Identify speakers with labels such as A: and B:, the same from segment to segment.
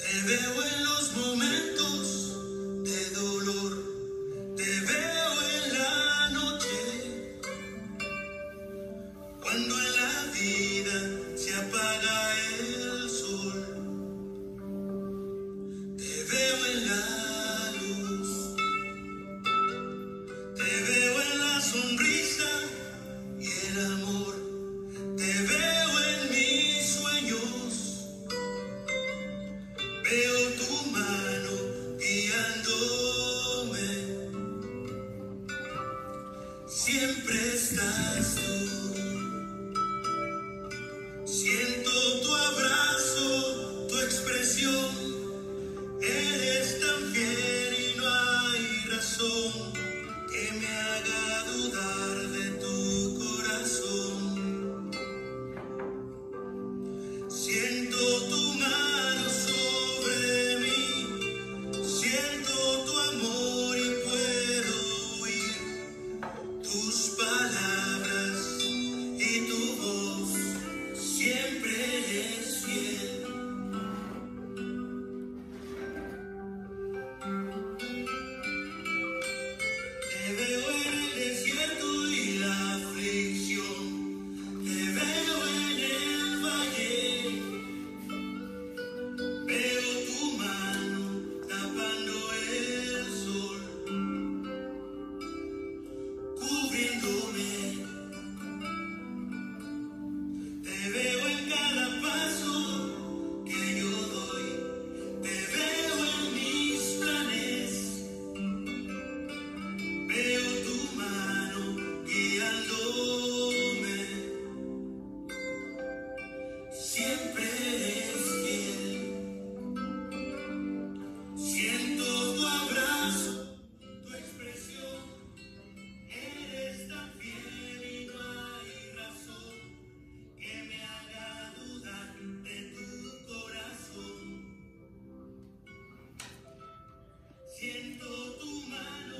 A: Te veo en los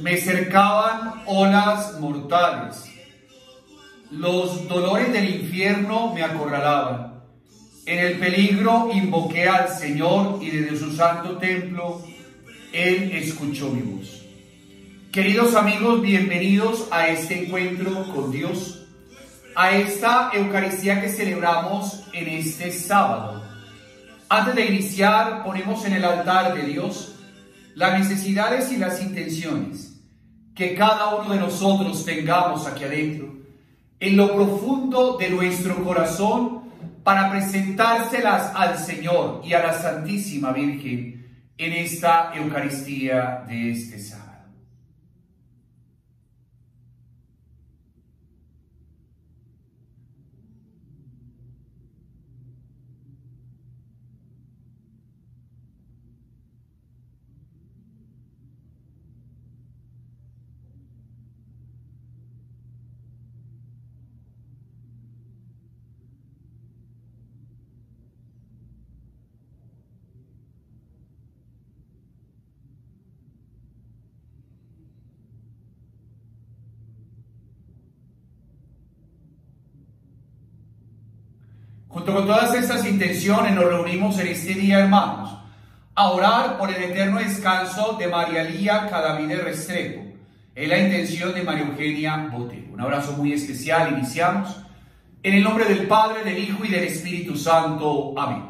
A: Me
B: cercaban olas mortales. Los dolores del infierno me acorralaban. En el peligro invoqué al Señor y desde su santo templo Él escuchó mi voz. Queridos amigos, bienvenidos a este encuentro con Dios, a esta Eucaristía que celebramos en este sábado. Antes de iniciar, ponemos en el altar de Dios las necesidades y las intenciones que cada uno de nosotros tengamos aquí adentro, en lo profundo de nuestro corazón, para presentárselas al Señor y a la Santísima Virgen en esta Eucaristía de este sábado. Con todas estas intenciones nos reunimos en este día, hermanos, a orar por el eterno descanso de María Lía Cadavide Restrepo. Es la intención de María Eugenia Botero. Un abrazo muy especial. Iniciamos. En el nombre del Padre, del Hijo y del Espíritu Santo. Amén.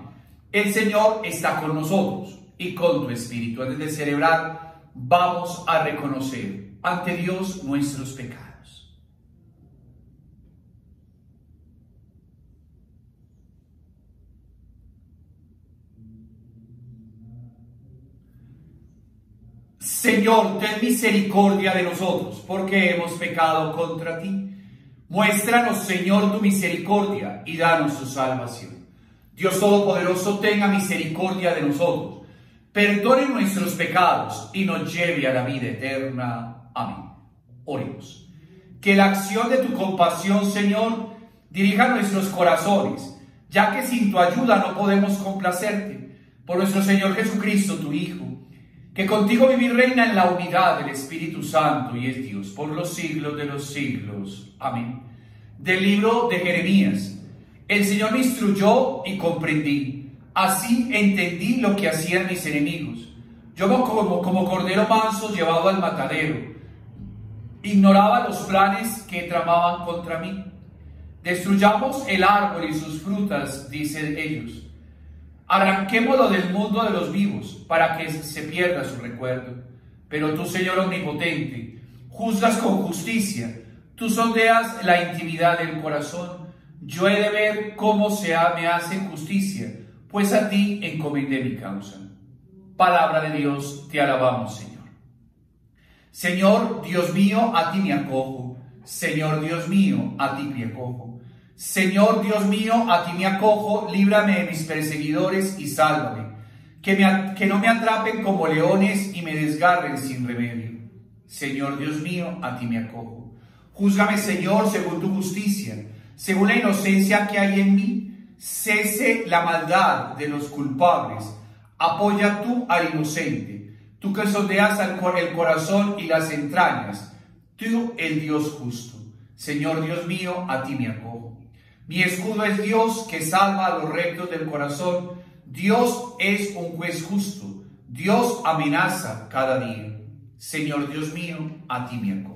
B: El Señor está con nosotros y con tu Espíritu. Antes de celebrar, vamos a reconocer ante Dios nuestros pecados. Señor, ten misericordia de nosotros, porque hemos pecado contra ti. Muéstranos, Señor, tu misericordia y danos tu salvación. Dios Todopoderoso, tenga misericordia de nosotros, perdone nuestros pecados y nos lleve a la vida eterna. Amén. Oremos. Que la acción de tu compasión, Señor, dirija nuestros corazones, ya que sin tu ayuda no podemos complacerte. Por nuestro Señor Jesucristo, tu Hijo que contigo vive reina en la unidad del Espíritu Santo y es Dios por los siglos de los siglos. Amén. Del libro de Jeremías. El Señor me instruyó y comprendí. Así entendí lo que hacían mis enemigos. Yo como, como cordero manso llevado al matadero. Ignoraba los planes que tramaban contra mí. Destruyamos el árbol y sus frutas, dicen ellos. Arranquémoslo del mundo de los vivos para que se pierda su recuerdo. Pero tú, Señor omnipotente, juzgas con justicia. Tú sondeas la intimidad del corazón. Yo he de ver cómo se me hace justicia, pues a ti encomendé mi causa. Palabra de Dios, te alabamos, Señor. Señor Dios mío, a ti me acojo. Señor Dios mío, a ti me acojo. Señor Dios mío, a ti me acojo, líbrame de mis perseguidores y sálvame. Que, no me atrapen como leones y me desgarren sin remedio. Señor Dios mío, a ti me acojo. Júzgame, Señor, según tu justicia, según la inocencia que hay en mí. Cese la maldad de los culpables. Apoya tú al inocente. Tú que sondeas el corazón y las entrañas. Tú, el Dios justo. Señor Dios mío, a ti me acojo. Mi escudo es Dios que salva a los rectos del corazón. Dios es un juez justo. Dios amenaza cada día. Señor Dios mío, a ti me acojo.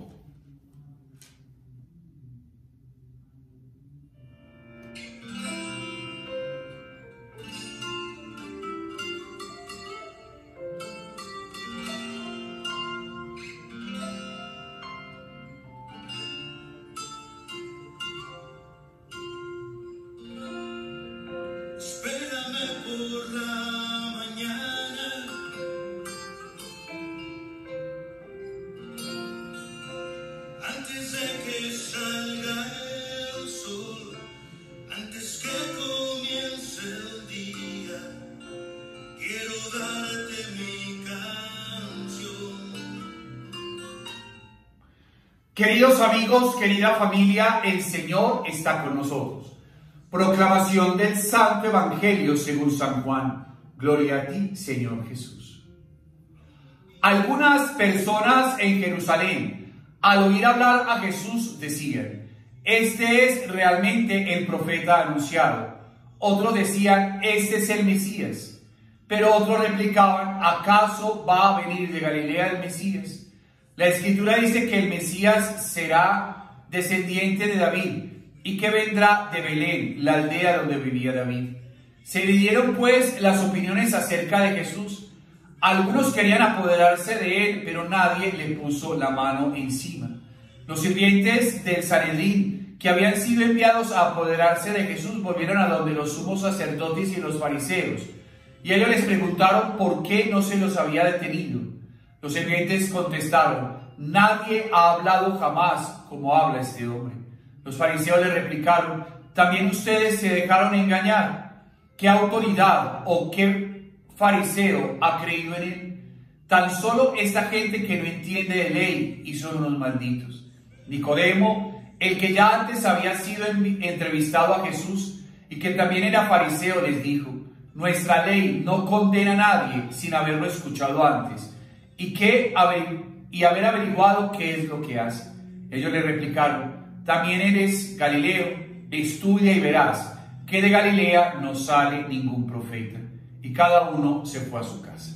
B: Queridos amigos, querida familia, el Señor está con nosotros. Proclamación del Santo Evangelio según San Juan. Gloria a ti, Señor Jesús. Algunas personas en Jerusalén, al oír hablar a Jesús, decían, este es realmente el profeta anunciado. Otros decían, este es el Mesías. Pero otros replicaban, ¿acaso va a venir de Galilea el Mesías? La escritura dice que el Mesías será descendiente de David y que vendrá de Belén, la aldea donde vivía David. Se dividieron pues las opiniones acerca de Jesús. Algunos querían apoderarse de él, pero nadie le puso la mano encima. Los sirvientes del Sanedrín, que habían sido enviados a apoderarse de Jesús, volvieron a donde los sumos sacerdotes y los fariseos. Y ellos les preguntaron por qué no se los había detenido. Los sirvientes contestaron, nadie ha hablado jamás como habla este hombre. Los fariseos le replicaron, también ustedes se dejaron engañar. ¿Qué autoridad o qué fariseo ha creído en él? Tan solo esta gente que no entiende de ley y son unos malditos. Nicodemo, el que ya antes había sido entrevistado a Jesús y que también era fariseo, les dijo, nuestra ley no condena a nadie sin haberlo escuchado antes y, que, haber averiguado qué es lo que hace. Ellos le replicaron, también eres Galileo, estudia y verás que de Galilea no sale ningún profeta. Y cada uno se fue a su casa.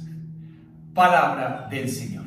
B: Palabra del Señor.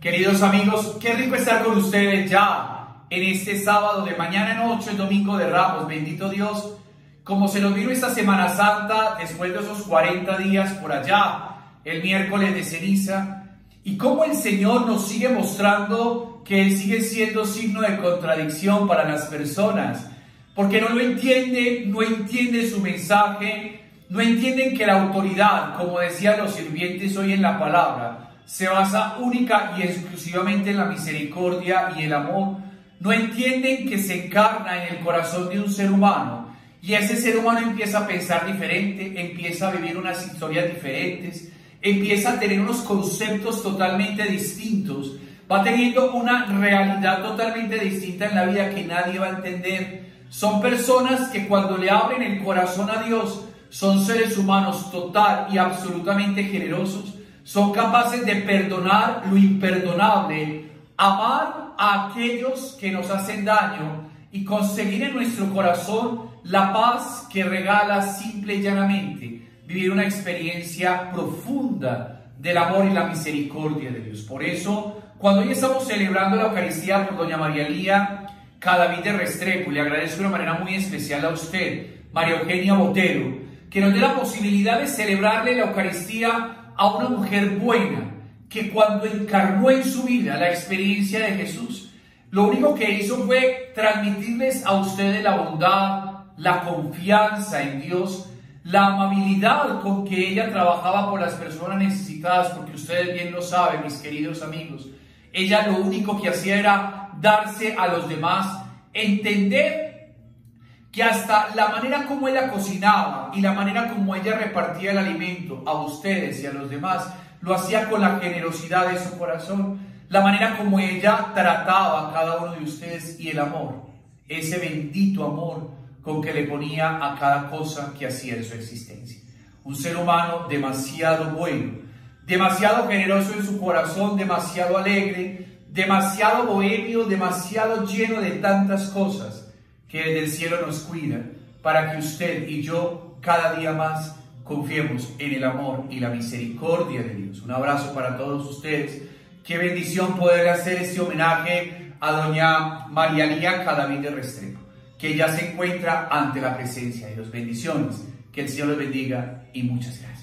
B: Queridos amigos, qué rico estar con ustedes ya en este sábado de mañana noche, el domingo de Ramos. Bendito Dios, como se nos vino esta Semana Santa después de esos 40 días por allá, el miércoles de ceniza, y cómo el Señor nos sigue mostrando que Él sigue siendo signo de contradicción para las personas, porque no lo entienden, no entienden su mensaje, no entienden que la autoridad, como decían los sirvientes hoy en la palabra, se basa única y exclusivamente en la misericordia y el amor. No entienden que se encarna en el corazón de un ser humano y ese ser humano empieza a pensar diferente, empieza a vivir unas historias diferentes, empieza a tener unos conceptos totalmente distintos, va teniendo una realidad totalmente distinta en la vida que nadie va a entender. Son personas que cuando le abren el corazón a Dios, son seres humanos total y absolutamente generosos, son capaces de perdonar lo imperdonable, amar a aquellos que nos hacen daño y conseguir en nuestro corazón la paz que regala simple y llanamente vivir una experiencia profunda del amor y la misericordia de Dios. Por eso, cuando hoy estamos celebrando la Eucaristía por Doña María Lía Cadavid de Restrepo, le agradezco de una manera muy especial a usted, María Eugenia Botero, que nos dé la posibilidad de celebrarle la Eucaristía a una mujer buena, que cuando encarnó en su vida la experiencia de Jesús, lo único que hizo fue transmitirles a ustedes la bondad, la confianza en Dios, la amabilidad con que ella trabajaba por las personas necesitadas, porque ustedes bien lo saben, mis queridos amigos. Ella lo único que hacía era darse a los demás, entender que hasta la manera como ella cocinaba y la manera como ella repartía el alimento a ustedes y a los demás, lo hacía con la generosidad de su corazón, la manera como ella trataba a cada uno de ustedes y el amor, ese bendito amor con que le ponía a cada cosa que hacía en su existencia. Un ser humano demasiado bueno, demasiado generoso en su corazón, demasiado alegre, demasiado bohemio, demasiado lleno de tantas cosas que desde el cielo nos cuida para que usted y yo cada día más confiemos en el amor y la misericordia de Dios. Un abrazo para todos ustedes. Qué bendición poder hacer este homenaje a doña María Lía Cadavid de Restrepo que ya se encuentra ante la presencia de Dios. Bendiciones, que el Señor los bendiga y muchas gracias.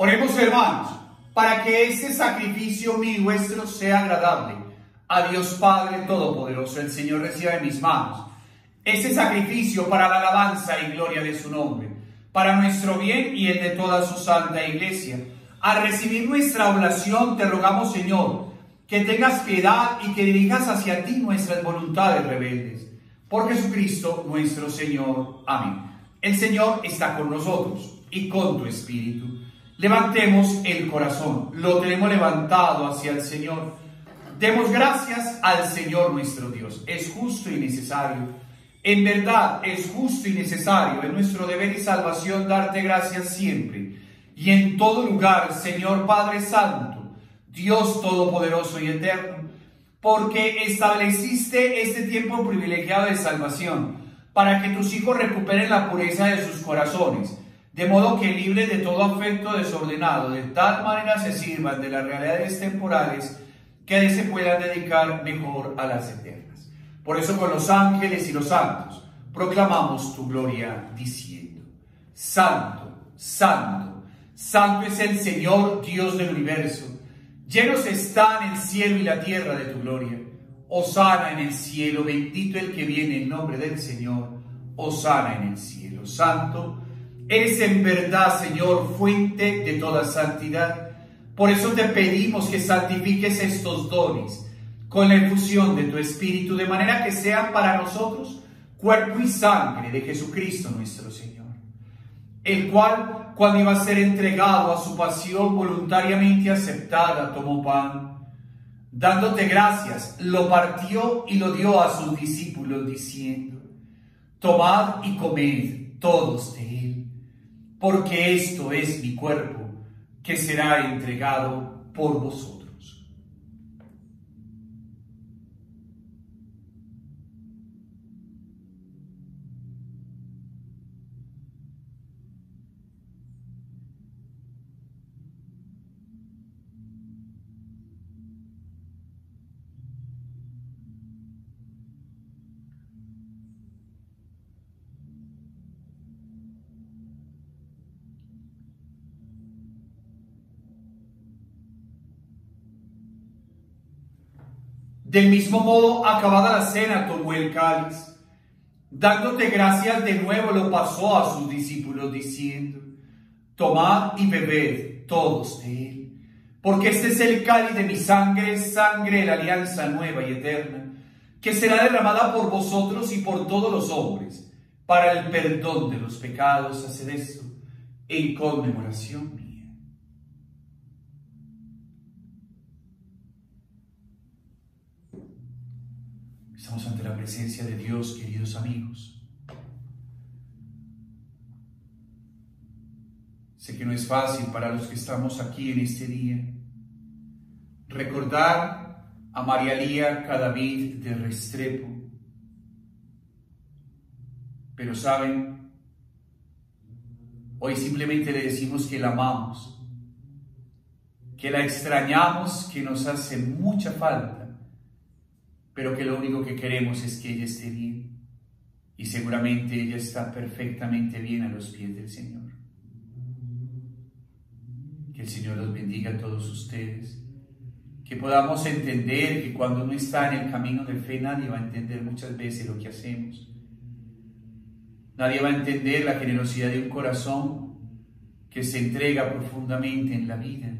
B: Oremos hermanos, para que este sacrificio mío y vuestro sea agradable a Dios Padre Todopoderoso, el Señor reciba de mis manos este sacrificio para la alabanza y gloria de su nombre, para nuestro bien y el de toda su santa iglesia. Al recibir nuestra oración te rogamos, Señor, que tengas piedad y que dirijas hacia ti nuestras voluntades rebeldes. Por Jesucristo nuestro Señor. Amén. El Señor está con nosotros y con tu espíritu. Levantemos el corazón, lo tenemos levantado hacia el Señor. Demos gracias al Señor nuestro Dios. Es justo y necesario. En verdad es justo y necesario, es nuestro deber y salvación darte gracias siempre y en todo lugar, Señor Padre Santo, Dios Todopoderoso y Eterno, porque estableciste este tiempo privilegiado de salvación para que tus hijos recuperen la pureza de sus corazones de modo que libres de todo afecto desordenado, de tal manera se sirvan de las realidades temporales que se puedan dedicar mejor a las eternas. Por eso con los ángeles y los santos proclamamos tu gloria diciendo, Santo, Santo, Santo es el Señor Dios del universo, llenos están el cielo y la tierra de tu gloria. Osana en el cielo, bendito el que viene en nombre del Señor, Osana en el cielo. Santo, Eres en verdad, Señor, fuente de toda santidad. Por eso te pedimos que santifiques estos dones con la infusión de tu Espíritu, de manera que sean para nosotros cuerpo y sangre de Jesucristo nuestro Señor, el cual, cuando iba a ser entregado a su pasión voluntariamente aceptada, tomó pan, dándote gracias, lo partió y lo dio a sus discípulos, diciendo, tomad y comed todos de él, porque esto es mi cuerpo que será entregado por vosotros. Del mismo modo, acabada la cena, tomó el cáliz. Dándote gracias de nuevo, lo pasó a sus discípulos diciendo, tomad y bebed todos de él, porque este es el cáliz de mi sangre, sangre de la alianza nueva y eterna, que será derramada por vosotros y por todos los hombres, para el perdón de los pecados. Haced esto en conmemoración Ante la presencia de Dios, queridos amigos. Sé que no es fácil para los que estamos aquí en este día recordar a María Lía Cadavid de Restrepo. Pero saben, hoy simplemente le decimos que la amamos, que la extrañamos, que nos hace mucha falta pero que lo único que queremos es que ella esté bien. Y seguramente ella está perfectamente bien a los pies del Señor. Que el Señor los bendiga a todos ustedes. Que podamos entender que cuando uno está en el camino de fe, nadie va a entender muchas veces lo que hacemos. Nadie va a entender la generosidad de un corazón que se entrega profundamente en la vida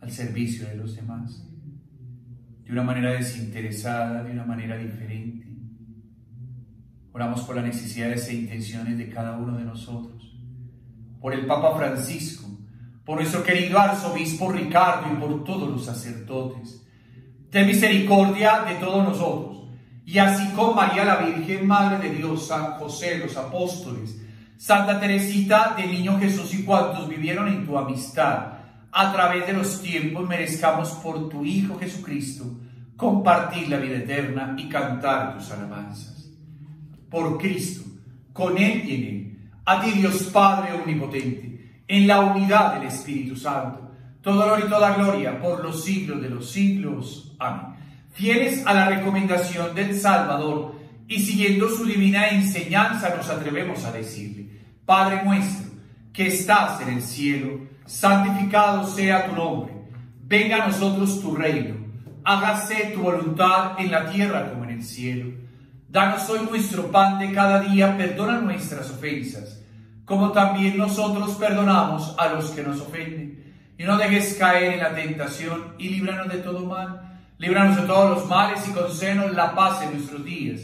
B: al servicio de los demás de una manera desinteresada, de una manera diferente. Oramos por las necesidades e intenciones de cada uno de nosotros, por el Papa Francisco, por nuestro querido arzobispo Ricardo y por todos los sacerdotes. Ten misericordia de todos nosotros, y así con María la Virgen, Madre de Dios, San José, los apóstoles, Santa Teresita del Niño Jesús y cuantos vivieron en tu amistad, a través de los tiempos merezcamos por tu Hijo Jesucristo compartir la vida eterna y cantar tus alabanzas. Por Cristo, con Él y en Él, a ti Dios Padre Omnipotente, en la unidad del Espíritu Santo, todo honor y toda gloria por los siglos de los siglos. Amén. Fieles a la recomendación del Salvador y siguiendo su divina enseñanza nos atrevemos a decirle, Padre nuestro, que estás en el cielo, santificado sea tu nombre, venga a nosotros tu reino, hágase tu voluntad en la tierra como en el cielo. Danos hoy nuestro pan de cada día, perdona nuestras ofensas, como también nosotros perdonamos a los que nos ofenden. Y no dejes caer en la tentación y líbranos de todo mal. Líbranos de todos los males y concédenos la paz en nuestros días,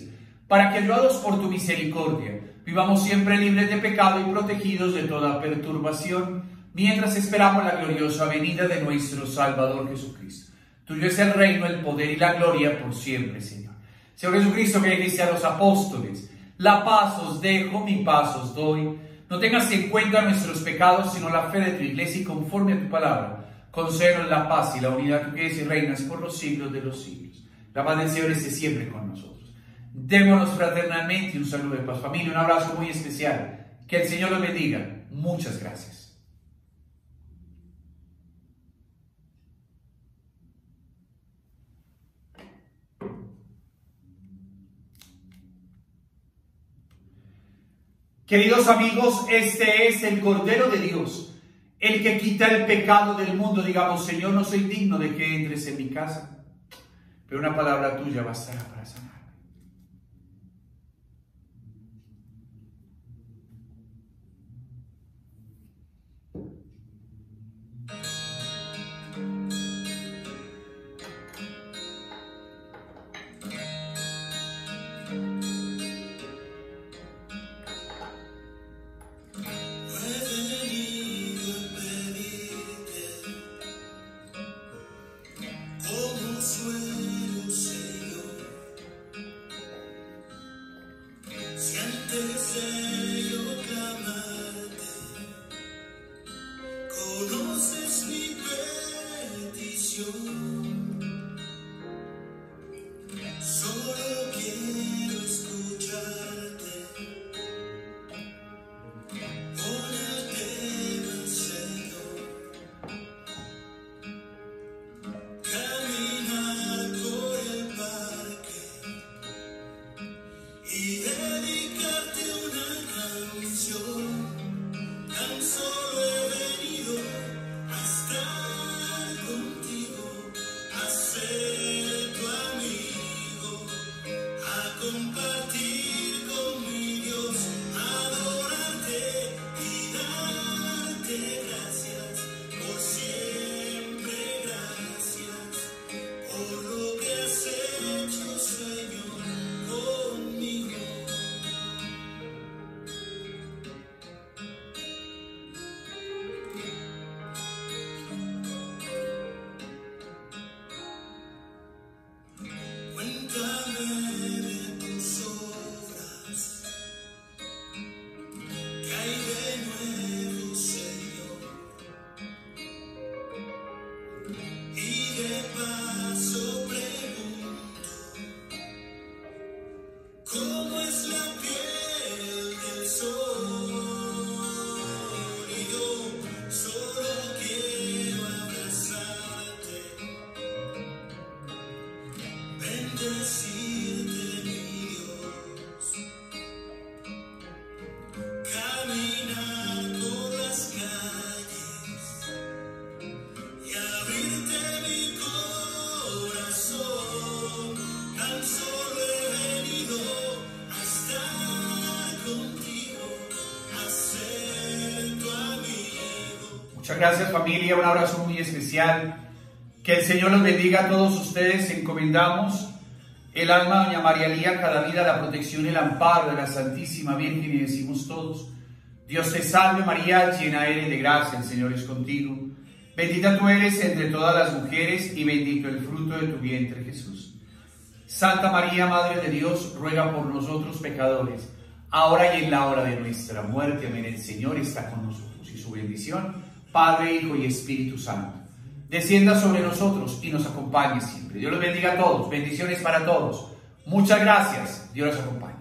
B: para que ayudados por tu misericordia, vivamos siempre libres de pecado y protegidos de toda perturbación mientras esperamos la gloriosa venida de nuestro Salvador Jesucristo. Tuyo es el reino, el poder y la gloria por siempre, Señor. Señor Jesucristo, que dijiste a los apóstoles, la paz os dejo, mi paz os doy. No tengas en cuenta nuestros pecados, sino la fe de tu iglesia y conforme a tu palabra. Concédenos la paz y la unidad que quieres y reinas por los siglos de los siglos. La paz del Señor esté siempre con nosotros. Démonos fraternalmente un saludo de paz, familia, un abrazo muy especial. Que el Señor los bendiga. Muchas gracias. Queridos amigos, este es el Cordero de Dios, el que quita el pecado del mundo. Digamos, Señor, no soy digno de que entres en mi casa, pero una palabra tuya bastará para sanar.
A: Es la piel del sol.
B: Gracias familia, un abrazo muy especial. Que el Señor los bendiga a todos ustedes. Encomendamos el alma Doña María Lía cada vida, la protección el amparo de la Santísima Virgen y decimos todos, Dios te salve María, llena eres de gracia, el Señor es contigo. Bendita tú eres entre todas las mujeres y bendito el fruto de tu vientre Jesús. Santa María, Madre de Dios, ruega por nosotros pecadores, ahora y en la hora de nuestra muerte. Amén. El Señor está con nosotros y su bendición, Padre, Hijo y Espíritu Santo, descienda sobre nosotros y nos acompañe siempre. Dios los bendiga a todos. Bendiciones para todos. Muchas gracias. Dios los acompañe.